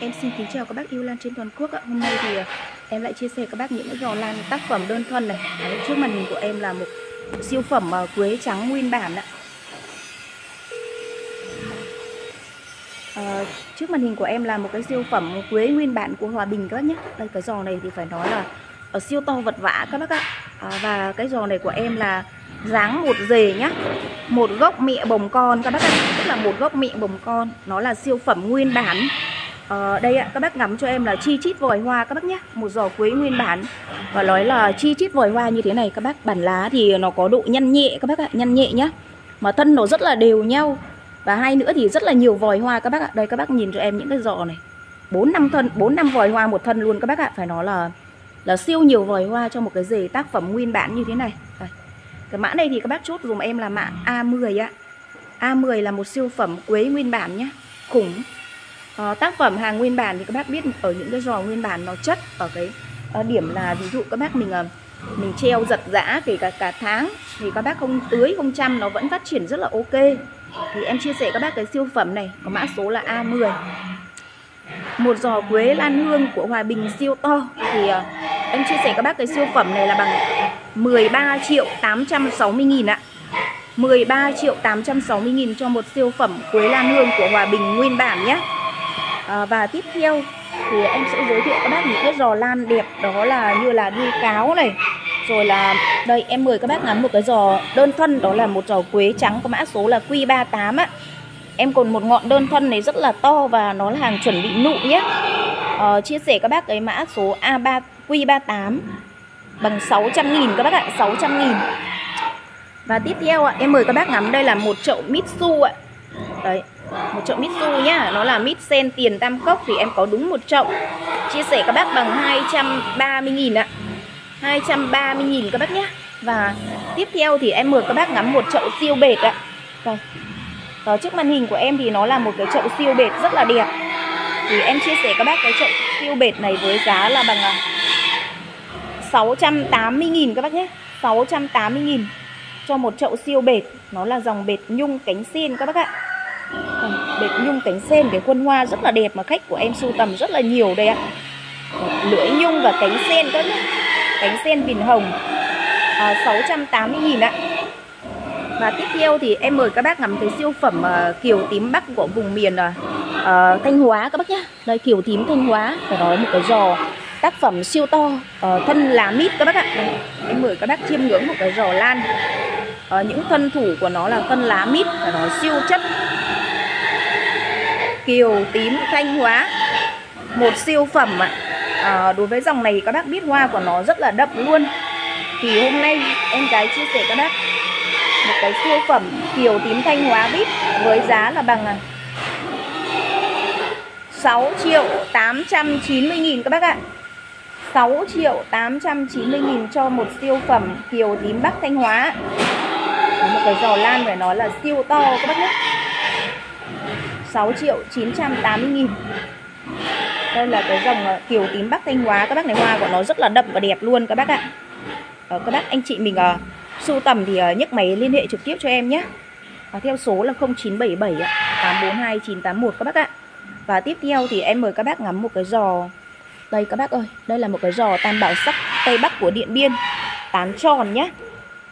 Em xin kính chào các bác yêu lan trên toàn quốc ạ. Hôm nay thì ờ, em lại chia sẻ các bác những cái giò lan tác phẩm đơn thuần này. Đấy, trước màn hình của em là một siêu phẩm ờ, quế trắng nguyên bản ạ. À, trước màn hình của em là một cái siêu phẩm quế nguyên bản của Hòa Bình các bác nhé. Đây cái giò này thì phải nói là ở siêu to vật vã các bác ạ. À, và cái giò này của em là dáng một rề nhá một gốc mẹ bồng con các bác ạ tức là một gốc mẹ bồng con nó là siêu phẩm nguyên bản ờ, đây ạ các bác ngắm cho em là chi chít vòi hoa các bác nhé. Một giỏ quế nguyên bản. Và nói là chi chít vòi hoa như thế này các bác bản lá thì nó có độ nhăn nhẹ các bác ạ nhăn nhẹ nhá. Mà thân nó rất là đều nhau. Và hai nữa thì rất là nhiều vòi hoa các bác ạ. Đây các bác nhìn cho em những cái giỏ này. Bốn năm thân bốn năm vòi hoa một thân luôn các bác ạ. Phải nói là là siêu nhiều vòi hoa cho một cái rể tác phẩm nguyên bản như thế này. Đây. Cái mã này thì các bác chốt dùm em là mã A10 ạ. A10 là một siêu phẩm quế nguyên bản nhé Khủng à, Tác phẩm hàng nguyên bản thì các bác biết ở những cái giò nguyên bản nó chất Ở cái à, điểm là ví dụ các bác mình à, mình treo giật giã kể cả cả tháng Thì các bác không tưới không chăm nó vẫn phát triển rất là ok. Thì em chia sẻ các bác cái siêu phẩm này Có mã số là A10 một giò quế lan hương của Hòa Bình siêu to thì à, em chia sẻ các bác cái siêu phẩm này là bằng 13 triệu 860 nghìn ạ. 13 triệu 860 nghìn cho một siêu phẩm quế lan hương của Hòa Bình nguyên bản nhé à, và tiếp theo thì em sẽ giới thiệu các bác những cái giò lan đẹp đó là như là đuôi cáo này rồi là đây em mời các bác ngắm một cái giò đơn thân đó là một giò quế trắng có mã số là Q38 á Em còn một ngọn đơn thân này rất là to và nó là hàng chuẩn bị nụ nhé. Ờ, Chia sẻ các bác cái mã số A3 Q38 bằng 600 nghìn các bác ạ 600 nghìn. Và tiếp theo ạ em mời các bác ngắm đây là một chậu Mitsu ạ. Đấy một chậu mít su nhá Nó là mít sen tiền tam cốc thì em có đúng một chậu. Chia sẻ các bác bằng 230 nghìn ạ. 230 nghìn các bác nhé Và tiếp theo thì em mời các bác ngắm một chậu siêu bệt ạ. Vâng. Đây đó, trước màn hình của em thì nó là một cái chậu siêu bệt rất là đẹp. Thì em chia sẻ các bác cái chậu siêu bệt này với giá là bằng à, 680.000 các bác nhé. 680.000 cho một chậu siêu bệt. Nó là dòng bệt nhung cánh sen các bác ạ. Bệt nhung cánh sen cái khuôn hoa rất là đẹp mà khách của em sưu tầm rất là nhiều đây ạ. Lưỡi nhung và cánh sen các bạn Cánh sen bình hồng à, 680.000 ạ. Và tiếp theo thì em mời các bác ngắm cái siêu phẩm uh, kiều tím bắc của vùng miền uh, Thanh Hóa các bác nhé Đây kiều tím Thanh Hóa Phải nói một cái giò tác phẩm siêu to uh, Thân lá mít các bác ạ. Đây, Em mời các bác chiêm ngưỡng một cái giò lan. Uh, Những thân thủ của nó là thân lá mít Phải nói siêu chất. Kiều tím Thanh Hóa. Một siêu phẩm ạ. À, Đối với dòng này các bác biết hoa của nó rất là đậm luôn. Thì hôm nay em gái chia sẻ các bác một cái siêu phẩm kiều tím thanh hóa vip với giá là bằng à, 6 triệu 890 nghìn các bác ạ. 6 triệu 890 nghìn cho một siêu phẩm kiều tím bắc thanh hóa. Một cái giò lan phải nói là siêu to các bác nhé. 6 triệu 980 nghìn. Đây là cái dòng ờ, kiểu tím bắc thanh hóa. Các bác này hoa của nó rất là đậm và đẹp luôn các bác ạ. À, các bác anh chị mình à, sưu tầm thì à, nhấc máy liên hệ trực tiếp cho em nhé. À, theo số là 0977 842 981 các bác ạ. Và tiếp theo thì em mời các bác ngắm một cái giò. Đây các bác ơi đây là một cái giò tam bảo sắc tây bắc của điện biên. Tán tròn nhé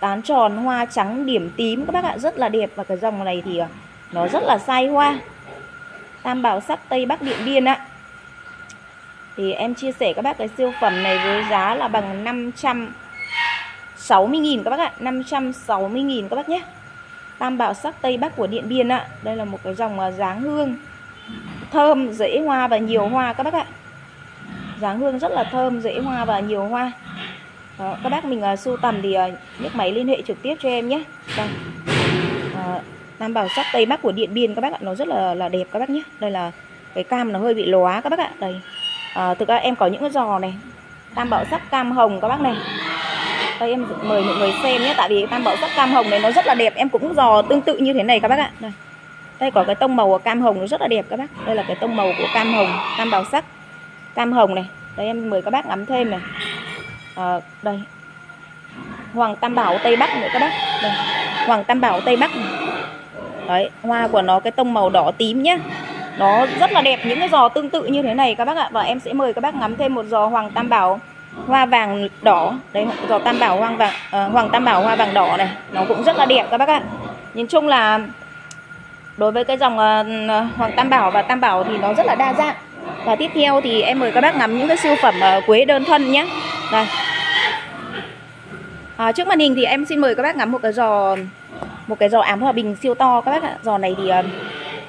tán tròn hoa trắng điểm tím các bác ạ rất là đẹp. Và cái dòng này thì nó rất là sai hoa tam bảo sắc tây bắc điện biên ạ. Thì em chia sẻ các bác cái siêu phẩm này với giá là bằng 500 60.000 các bác ạ. 560.000 các bác nhé. Tam bảo sắc Tây Bắc của Điện Biên ạ. Đây là một cái dòng à, dáng hương Thơm, dễ hoa và nhiều hoa các bác ạ. Dáng hương rất là thơm, dễ hoa và nhiều hoa. Đó, Các bác mình uh, sưu tầm thì uh, nhấc máy liên hệ trực tiếp cho em nhé. Đây Tam bảo sắc Tây Bắc của Điện Biên các bác ạ Nó rất là là đẹp các bác nhé. Đây là cái cam nó hơi bị lóa các bác ạ. Đây. À, Thực ra em có những cái giò này. Tam bảo sắc cam hồng các bác này. Đây em mời mọi người xem nhé tại vì tam bảo sắc cam hồng này nó rất là đẹp. Em cũng dò tương tự như thế này các bác ạ. Đây. Đây có cái tông màu của cam hồng nó rất là đẹp các bác. Đây là cái tông màu của cam hồng tam bảo sắc cam hồng này. Đây em mời các bác ngắm thêm này. À, đây. Hoàng tam bảo tây bắc nữa các bác. Đây. Hoàng tam bảo tây bắc này đấy hoa của nó cái tông màu đỏ tím nhá. Nó rất là đẹp những cái giò tương tự như thế này các bác ạ. Và em sẽ mời các bác ngắm thêm một giò hoàng tam bảo hoa vàng đỏ. Đấy giò tam bảo hoàng vàng uh, hoàng tam bảo hoa vàng đỏ này nó cũng rất là đẹp các bác ạ. Nhìn chung là đối với cái dòng uh, hoàng tam bảo và tam bảo thì nó rất là đa dạng. Và tiếp theo thì em mời các bác ngắm những cái siêu phẩm uh, quế đơn thân nhé đây. À, trước màn hình thì em xin mời các bác ngắm một cái giò một cái giò ám hòa bình siêu to các bác ạ. Giò này thì ờ,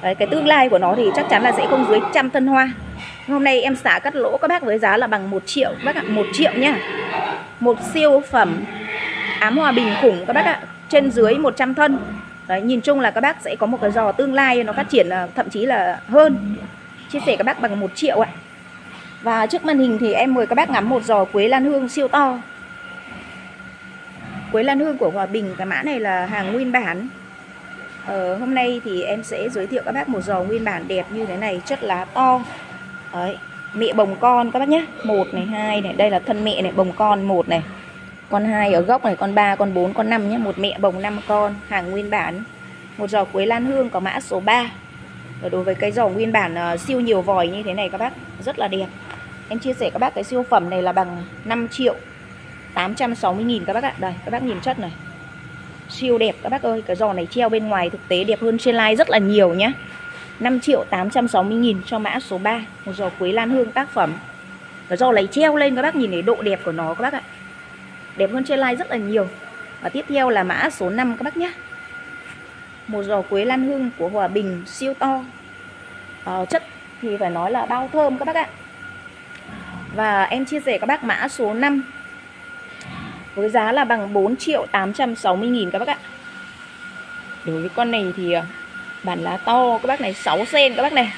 đấy, cái tương lai của nó thì chắc chắn là sẽ không dưới trăm thân hoa. Hôm nay em xả cắt lỗ các bác với giá là bằng 1 triệu các bác ạ 1 triệu nhá. Một siêu phẩm ám hòa bình khủng các bác ạ trên dưới 100 thân. Đấy, nhìn chung là các bác sẽ có một cái giò tương lai nó phát triển là thậm chí là hơn. Chia sẻ các bác bằng 1 triệu ạ. Và trước màn hình thì em mời các bác ngắm một giò quế lan hương siêu to. Quế lan hương của Hòa Bình cái mã này là hàng nguyên bản. Ờ, Hôm nay thì em sẽ giới thiệu các bác một giò nguyên bản đẹp như thế này Chất lá to. Đấy, mẹ bồng con các bác nhé. Một này, hai này, đây là thân mẹ này, bồng con một này. Con hai ở gốc này, con ba, con bốn, con năm nhé. Một mẹ bồng năm con, hàng nguyên bản. Một giò quế lan hương có mã số 3 Và đối với cái giò nguyên bản uh, siêu nhiều vòi như thế này các bác Rất là đẹp. Em chia sẻ các bác cái siêu phẩm này là bằng 5 triệu. 860.000 các bác ạ. Đây các bác nhìn chất này. Siêu đẹp các bác ơi Cái giò này treo bên ngoài thực tế đẹp hơn trên live rất là nhiều nhá. 5 triệu 860 nghìn cho mã số 3 Một giò quế lan hương tác phẩm. Cái giò này treo lên các bác nhìn thấy độ đẹp của nó các bác ạ. Đẹp hơn trên live rất là nhiều. Và tiếp theo là mã số 5 các bác nhé Một giò quế lan hương của Hòa Bình siêu to. À, Chất thì phải nói là bao thơm các bác ạ. Và em chia sẻ các bác mã số 5 với giá là bằng 4 triệu 860 nghìn các bác ạ. Đối với con này thì à, bản lá to các bác này 6 sen các bác này.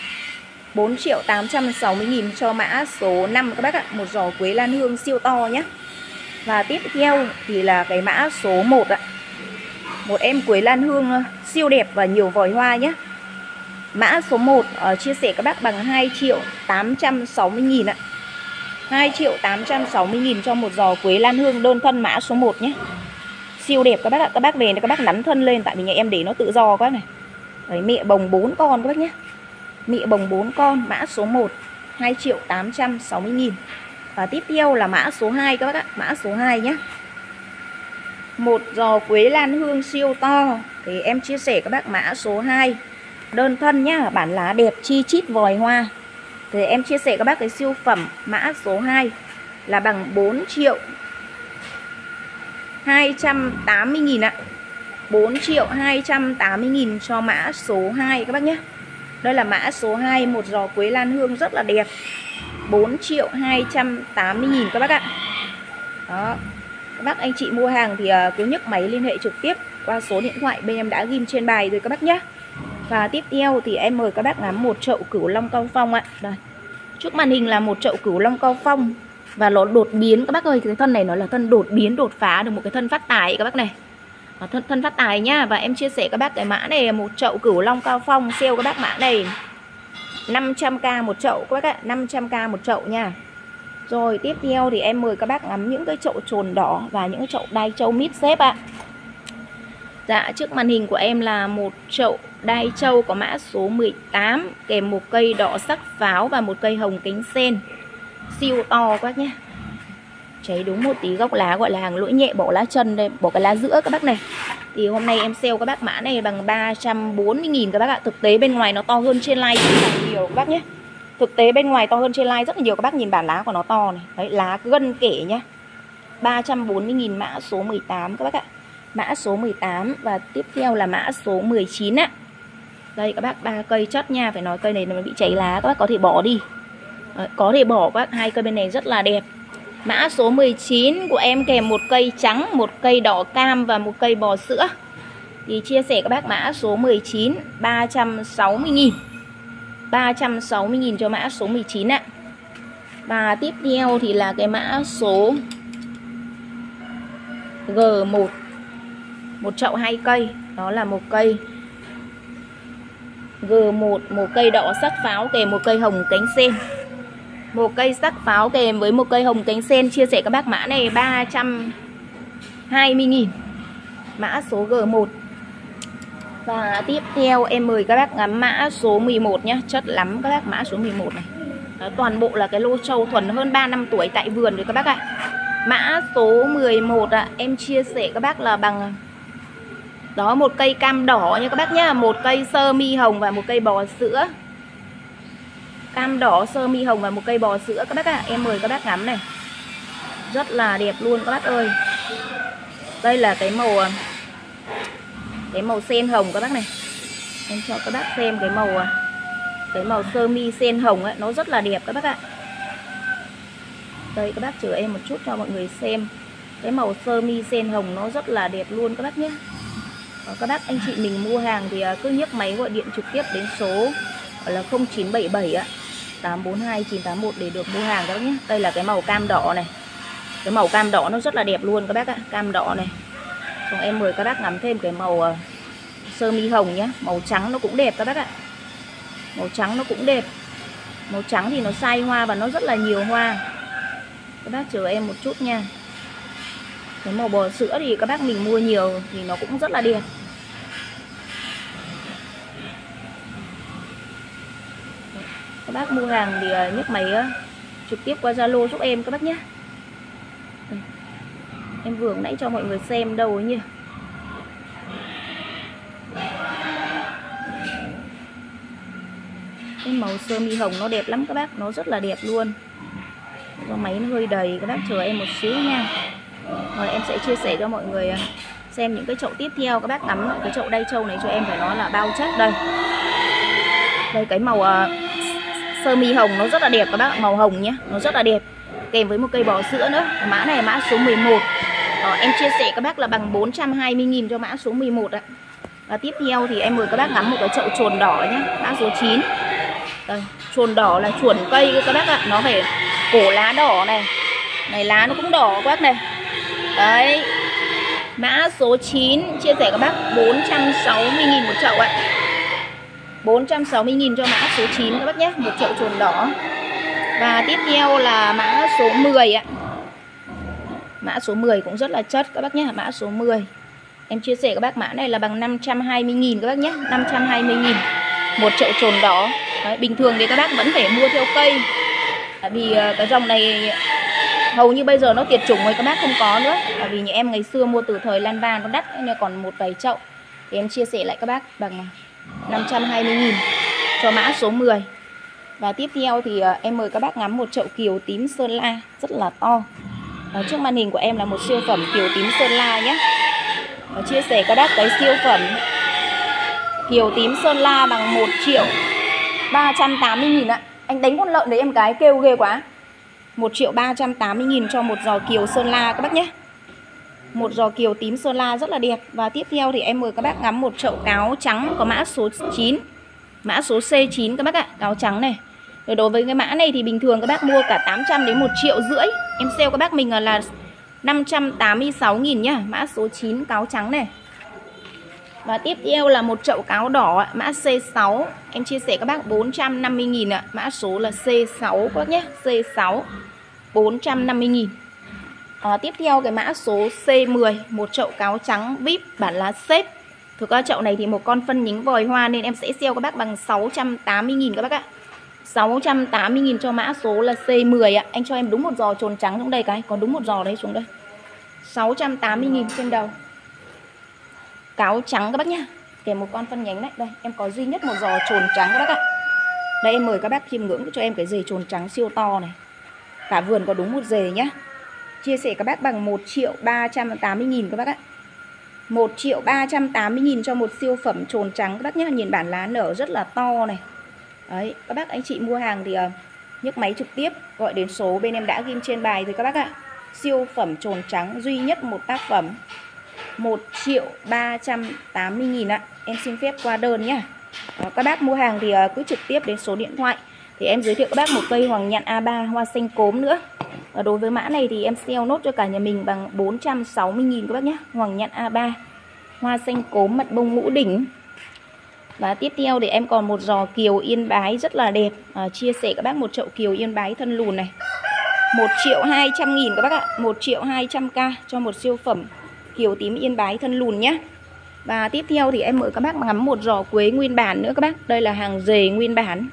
4 triệu 860 nghìn cho mã số 5 các bác ạ Một giò quế lan hương siêu to nhé Và tiếp theo thì là cái mã số 1 ạ. Một em quế lan hương à, siêu đẹp và nhiều vòi hoa nhé Mã số 1 uh, à, chia sẻ các bác bằng 2 triệu 860 nghìn ạ. 2 triệu 860 nghìn cho một giò quế lan hương đơn thân mã số 1 nhé. Siêu đẹp các bác ạ. Các bác về các bác nắn thân lên Tại vì nhà em để nó tự do quá này. Đấy, mẹ bồng 4 con các bác nhé. Mẹ bồng 4 con mã số 1 2 triệu 860 nghìn. Và tiếp theo là mã số 2 các bác ạ. Mã số 2 nhé. Một giò quế lan hương siêu to. Thì em chia sẻ các bác mã số 2 Đơn thân nhá Bản lá đẹp chi chít vòi hoa thì em chia sẻ các bác cái siêu phẩm mã số 2 là bằng 4 triệu 280 nghìn ạ. 4 triệu 280 nghìn cho mã số 2 các bác nhé. Đây là mã số 2 một giò quế lan hương rất là đẹp. 4 triệu 280 nghìn các bác ạ. Đó. Các bác, anh chị mua hàng thì ờ, cứ nhấc máy liên hệ trực tiếp qua số điện thoại bên em đã ghim trên bài rồi các bác nhé và tiếp theo thì em mời các bác ngắm một chậu cửu long cao phong ạ. Đây. Trước màn hình là một chậu cửu long cao phong. Và nó đột biến. Các bác ơi Cái thân này nó là thân đột biến đột phá được một cái thân phát tài các bác này. Thân, thân phát tài nhá. Và em chia sẻ các bác cái mã này một chậu cửu long cao phong. Sale các bác mã này. 500k một chậu các bác ạ. 500k một chậu nha. Rồi tiếp theo thì em mời các bác ngắm những cái chậu trồn đỏ Và những cái chậu đai châu mít xếp ạ. Dạ trước màn hình của em là một chậu đai châu có mã số 18 Kèm một cây đỏ sắc pháo và một cây hồng cánh sen. Siêu to quá nhé Cháy đúng một tí gốc lá gọi là hàng lỗi nhẹ, bỏ lá chân đây, Bỏ cái lá giữa các bác này. Thì hôm nay em sale các bác mã này bằng 340.000 các bác ạ. Thực tế bên ngoài nó to hơn trên like rất là nhiều các bác nhé Thực tế bên ngoài to hơn trên like rất là nhiều, Các bác nhìn bản lá của nó to này. Đấy, lá gân kể nhá. 340.000 mã số 18 các bác ạ. Mã số 18 và tiếp theo là mã số 19 ạ. Đây các bác ba cây chất nha, phải nói cây này nó bị cháy lá các bác có thể bỏ đi. Đấy, có thể bỏ các bác, hai cây bên này rất là đẹp. Mã số 19 của em kèm một cây trắng, một cây đỏ cam và một cây bò sữa. Thì chia sẻ các bác mã số 19 360 000 360 000 cho mã số 19 ạ. Và tiếp theo thì là cái mã số G1 một chậu hai cây đó là một cây G1 một cây đỏ sắc pháo kèm một cây hồng cánh sen. Một cây sắc pháo kèm với một cây hồng cánh sen chia sẻ các bác mã này 320.000 mã số G1 Và tiếp theo em mời các bác ngắm mã số 11 nhé Chất lắm các bác mã số 11 này. Đó, Toàn bộ là cái lô trâu thuần hơn 3 năm tuổi tại vườn rồi các bác ạ. Mã số 11 ạ à, Em chia sẻ các bác là bằng đó, một cây cam đỏ nha các bác nhá. Một cây sơ mi hồng và một cây bò sữa. Cam đỏ, sơ mi hồng và một cây bò sữa các bác ạ. Em mời các bác ngắm này. Rất là đẹp luôn các bác ơi. Đây là cái màu à, cái màu sen hồng các bác này. Em cho các bác xem cái màu à, cái màu sơ mi sen hồng ấy, nó rất là đẹp các bác ạ. Đây, các bác chờ em một chút cho mọi người xem. Cái màu sơ mi sen hồng nó rất là đẹp luôn các bác nhé. Ờ, các bác anh chị mình mua hàng thì ờ, cứ nhấc máy gọi điện trực tiếp đến số, gọi là 0977 ạ. 842 981 để được mua hàng các bác nhé. Đây là cái màu cam đỏ này. Cái màu cam đỏ nó rất là đẹp luôn các bác ạ, cam đỏ này. Xong em mời các bác ngắm thêm cái màu ờ, sơ mi hồng nhé. Màu trắng nó cũng đẹp các bác ạ. Màu trắng nó cũng đẹp. Màu trắng thì nó sai hoa và nó rất là nhiều hoa. Các bác chờ em một chút nha. Cái màu bò sữa thì các bác mình mua nhiều thì nó cũng rất là đẹp. Các bác mua hàng thì à, nhấc máy à, trực tiếp qua Zalo giúp em các bác nhé. Ừ. Em vừa nãy cho mọi người xem đâu ấy nhỉ? Cái màu sơ mi hồng nó đẹp lắm các bác, Nó rất là đẹp luôn. Do máy nó hơi đầy, Các bác chờ em một xíu nha. Rồi em sẽ chia sẻ cho mọi người à, Xem những cái chậu tiếp theo. Các bác ngắm cái chậu đay trâu này cho em phải nói là bao chất. Đây. Đây cái màu uh, sơ mi hồng nó rất là đẹp các bác Màu hồng nhé Nó rất là đẹp. Kèm với một cây bò sữa nữa. Mã này mã số 11 Ờ, em chia sẻ các bác là bằng 420.000 cho mã số 11 ạ. Và tiếp theo thì em mời các bác ngắm một cái chậu chuồn đỏ nhé Mã số 9 Đây, chuồn đỏ là chuồn cây các bác ạ. Nó phải cổ lá đỏ này. Này lá nó cũng đỏ các bác này. Đấy. Mã số 9 chia sẻ các bác 460.000 một chậu ạ. 460.000 cho mã số 9 các bác nhé Một chậu trồn đỏ. Và tiếp theo là mã số 10 ạ. Mã số 10 cũng rất là chất các bác nhé Mã số 10 Em chia sẻ các bác mã này là bằng 520.000 các bác nhé 520.000 Một chậu trồn đỏ. Đấy, Bình thường thì các bác vẫn phải mua theo cây. Tại vì ờ, cái dòng này Hầu như bây giờ nó tuyệt chủng rồi, các bác không có nữa. Bởi vì nhà em ngày xưa mua từ thời Lan Van nó đắt nên còn một vài chậu. Thì em chia sẻ lại các bác bằng 520.000 Cho mã số 10 Và tiếp theo thì ờ, em mời các bác ngắm một chậu kiều tím Sơn La, Rất là to. Ở trước màn hình của em là một siêu phẩm kiều tím Sơn La nhé. Và chia sẻ các bác cái siêu phẩm kiều tím Sơn La bằng 1 triệu 380 nghìn ạ. Anh đánh con lợn đấy em cái kêu ghê quá. 1 triệu 380 nghìn cho một giò kiều Sơn La các bác nhé. Một giò kiều tím Sơn La rất là đẹp. Và tiếp theo thì em mời các bác ngắm một chậu cáo trắng có mã số 9 Mã số C9 các bác ạ, Cáo trắng này. Rồi đối với cái mã này thì bình thường các bác mua cả 800 đến 1 triệu rưỡi. Em sale các bác mình là 586 nghìn nhá. Mã số 9 cáo trắng này. Và tiếp theo là một chậu cáo đỏ Mã C6 Em chia sẻ các bác 450 nghìn ạ. Mã số là C6 các bác nhé C6 450 nghìn. À, Tiếp theo cái mã số C10 Một chậu cáo trắng VIP bản lá xếp. Thực ra chậu này thì một con phân nhánh vòi hoa Nên em sẽ sale các bác bằng 680 nghìn các bác ạ. 680.000 cho mã số là C10 ạ. Anh cho em đúng một giò trồn trắng trong đây cái Còn đúng một giò đấy xuống đây. 680.000 trên đầu. Cáo trắng các bác nhá. Kèm một con phân nhánh đấy Đây em có duy nhất một giò trồn trắng các bác ạ. Đây em mời các bác chiêm ngưỡng cho em cái dề trồn trắng siêu to này. Cả vườn có đúng một dề nhá. Chia sẻ các bác bằng 1 triệu 380 nghìn các bác ạ. 1 triệu 380 nghìn cho một siêu phẩm trồn trắng các bác nhá. Nhìn bản lá nở rất là to này. Đấy, các bác anh chị mua hàng thì uh, nhấc máy trực tiếp gọi đến số bên em đã ghim trên bài rồi các bác ạ. Siêu phẩm trồn trắng duy nhất một tác phẩm. 1 triệu 380 nghìn ạ. Em xin phép qua đơn nhá. Đó, các bác mua hàng thì uh, cứ trực tiếp đến số điện thoại. Thì em giới thiệu các bác một cây hoàng nhạn A3 hoa xanh cốm nữa. Và đối với mã này thì em sale nốt cho cả nhà mình bằng 460 nghìn các bác nhé. Hoàng nhạn A3 hoa xanh cốm mật bông ngũ đỉnh và tiếp theo thì em còn một giò kiều yên bái rất là đẹp à, Chia sẻ các bác một chậu kiều yên bái thân lùn này 1 triệu 200 nghìn các bác ạ 1 triệu 200k cho một siêu phẩm kiều tím yên bái thân lùn nhé Và tiếp theo thì em mời các bác ngắm một giò quế nguyên bản nữa các bác. Đây là hàng dề nguyên bản.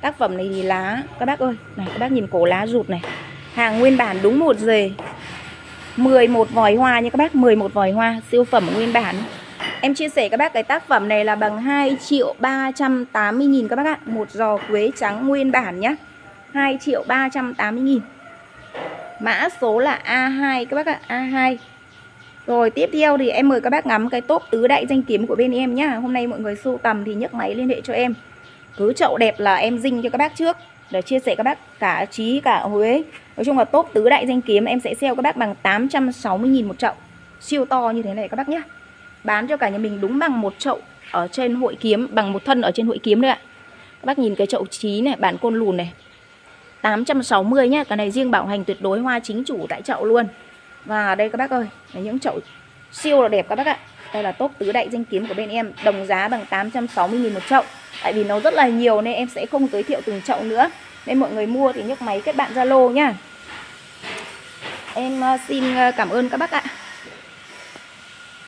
Tác phẩm này thì lá, Các bác ơi, này, Các bác nhìn cổ lá rụt này. Hàng nguyên bản đúng một dề. 11 vòi hoa nha các bác 11 vòi hoa, Siêu phẩm nguyên bản. Em chia sẻ các bác cái tác phẩm này là bằng 2 triệu 380 nghìn các bác ạ. Một giò quế trắng nguyên bản nhá. 2 triệu 380 nghìn. Mã số là A2 các bác ạ A2 rồi tiếp theo thì em mời các bác ngắm cái top tứ đại danh kiếm của bên em nhá. Hôm nay mọi người sưu tầm thì nhấc máy liên hệ cho em. Cứ chậu đẹp là em dinh cho các bác trước. Để chia sẻ các bác cả trí cả Huế. Nói chung là top tứ đại danh kiếm em sẽ sale các bác bằng 860.000 một chậu. Siêu to như thế này các bác nhé Bán cho cả nhà mình đúng bằng một chậu ở trên hội kiếm Bằng một thân ở trên hội kiếm đấy ạ. Các bác nhìn cái chậu trí này, bản côn lùn này. 860 nhá Cái này riêng bảo hành tuyệt đối hoa chính chủ tại chậu luôn. Và đây các bác ơi, là Những chậu siêu là đẹp các bác ạ. Đây là top tứ đại danh kiếm của bên em, Đồng giá bằng 860.000 một chậu. Tại vì nó rất là nhiều nên em sẽ không giới thiệu từng chậu nữa. Nên mọi người mua thì nhấc máy kết bạn Zalo nhá Em ờ, xin ờ, cảm ơn các bác ạ.